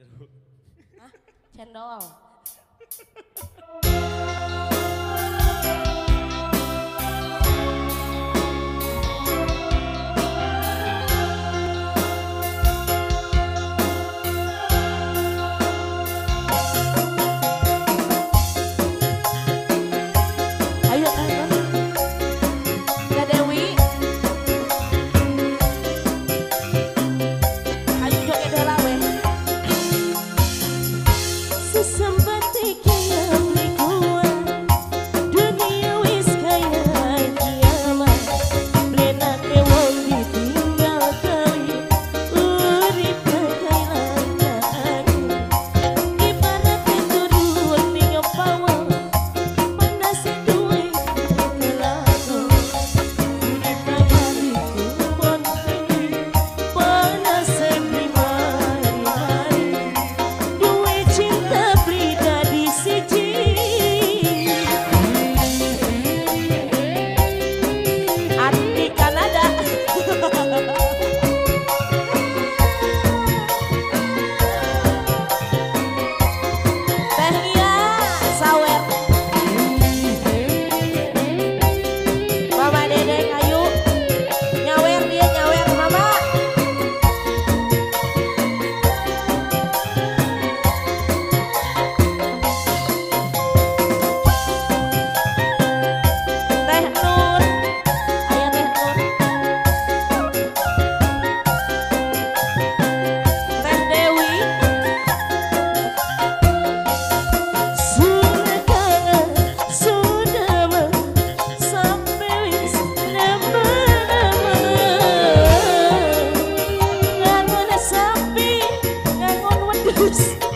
Jeruk. Hah? News.